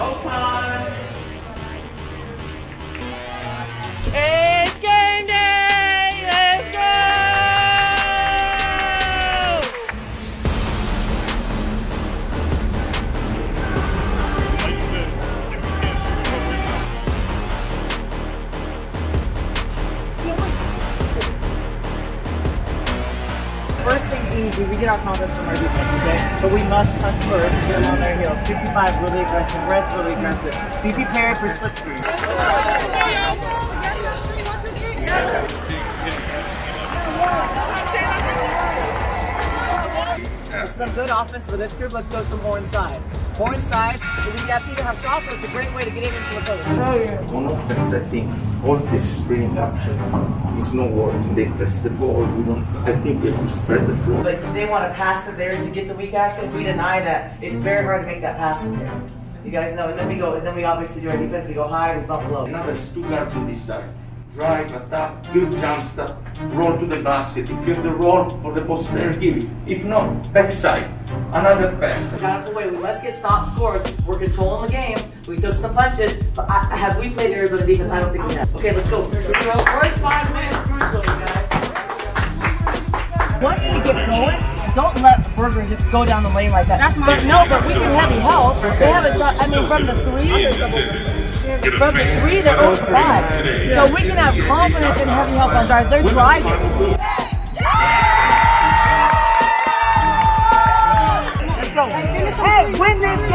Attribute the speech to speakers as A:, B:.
A: Overtime.
B: It's Easy, we get our confidence from our defense, okay? But we must punch first and get them on their heels. 55 really aggressive, Red's really aggressive. Be prepared for slip. Some good offense for this group. Let's go some more inside. More inside. If we have to either have shots, or it's a great way to get in into the post.
C: On offense, I think all this screen action is not working. They press the ball. We don't. I think we have spread the floor.
B: But they want to pass it there to get the weak action. We deny that. It's very hard to make that pass in there. You guys know. And then we go. And then we obviously do our defense. We go high. We bump low.
C: Now there's two guards on this side. Drive, attack, good jump stop, roll to the basket. If you have the roll for the post player, give it. If not, backside, another pass.
B: Out of the way. We must get stop scores. We're controlling the game. We took some punches. But I, have we played Arizona defense? I don't think we have. Okay, let's go. First five minutes crucial, you guys. Once we get going, don't let Berger just go down the lane like that. That's but no, but we can heavy help. They have a shot. I mean, from the three, from the three, they're over oh five. So we can have confidence in heavy help on drives. They're driving. Let's go. Hey, win this.